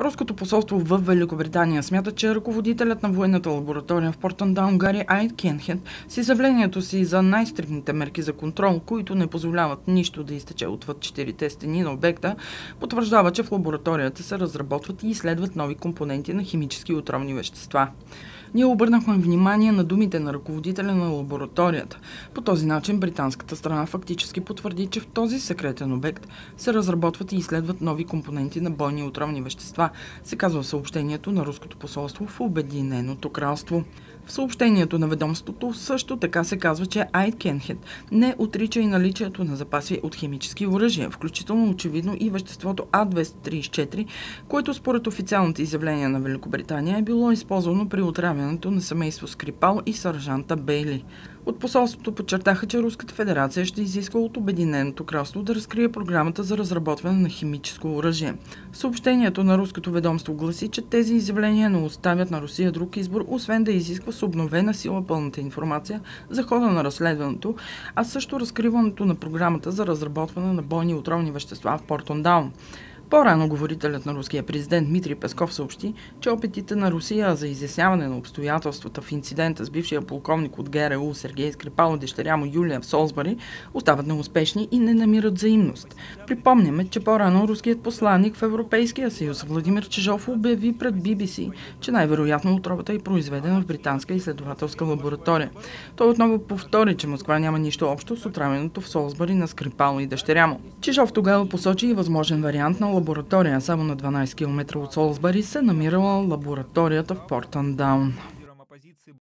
Руското посолство в Великобритания смята, че ръководителят на военната лаборатория в Портандаун Гари Айт Кенхен с изявлението си за най-стрикните мерки за контрол, които не позволяват нищо да изтече отвъд четирите стени на обекта, потвърждава, че в лабораторията се разработват и изследват нови компоненти на химически отровни вещества. Ние обърнахме внимание на думите на ръководителя на лабораторията. По този начин британската страна фактически потвърди, че в този секретен обект се разработват и изследват нови компоненти на бойни отровни вещества, се казва в съобщението на Руското посолство в Обединеното кралство. В съобщението на ведомството също така се казва, че Айд Кенхет не отрича и наличието на запаси от химически оръжия, включително очевидно и веществото А234, което според официалните изявления на Великобритания е било използвано при отравянето на семейство Скрипал и сържанта Бейли. От посолството подчертаха, че Руската федерация ще изисква от Обединеното кралство да разкрие програмата за разработване на химическо оръжие. Съобщението на руското ведомство гласи, че тези изявления не оставят на Русия друг избор, освен да изисква с обновена сила пълната информация за хода на разследването, а също разкриването на програмата за разработване на бойни отровни вещества в Портондаун. По-рано говорителят на руския президент Дмитрий Песков съобщи, че опитите на Русия за изясняване на обстоятелствата в инцидента с бившия полковник от ГРУ Сергей Скрипал и дъщеря му Юлия в Солсбари остават неуспешни и не намират взаимност. Припомняме, че по-рано руският посланник в Европейския съюз Владимир Чижов обяви пред BBC, че най-вероятно отровата е произведена в британска изследователска лаборатория. Той отново повтори, че Москва няма нищо общо с отравеното в Солсбари на Скрипал и дъщеря му. Чижов тогава посочи и възможен вариант на лаборатория. Само на 12 км от Солсбари се намирала лабораторията в Портандаун.